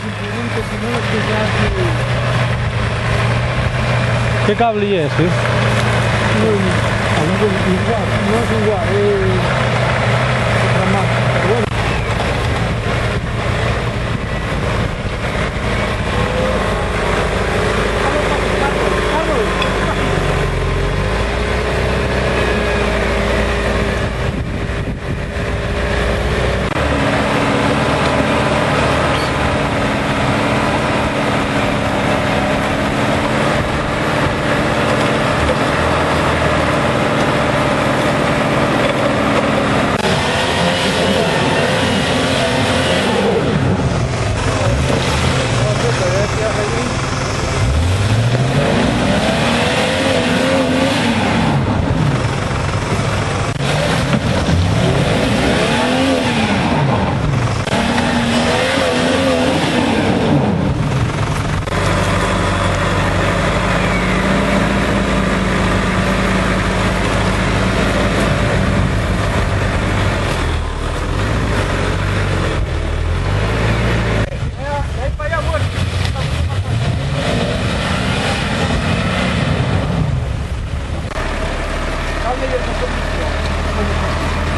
simplemente si no lo que. ¿Qué cable es, eh? No, igual, no es igual, Ale jednocześnie.